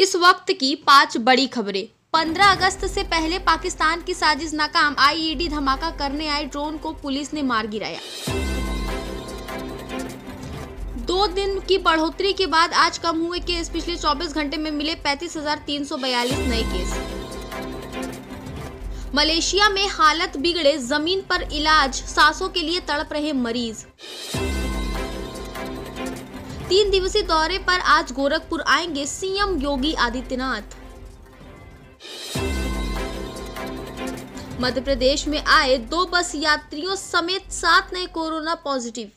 इस वक्त की पाँच बड़ी खबरें। 15 अगस्त से पहले पाकिस्तान की साजिश नाकाम। आईईडी धमाका करने आए ड्रोन को पुलिस ने मार गिराया। दो दिन की बढ़ोतरी के बाद आज कम हुए केस। पिछले 24 घंटे में मिले 35,342 नए केस। मलेशिया में हालत बिगड़े। ज़मीन पर इलाज। सांसों के लिए तड़प रहे मरीज़। तीन दिवसीय दौरे पर आज गोरखपुर आएँगे सीएम योगी आदित्यनाथ। मध्य प्रदेश में आए दो बस यात्रियों समेत सात नए कोरोना पॉजिटिव।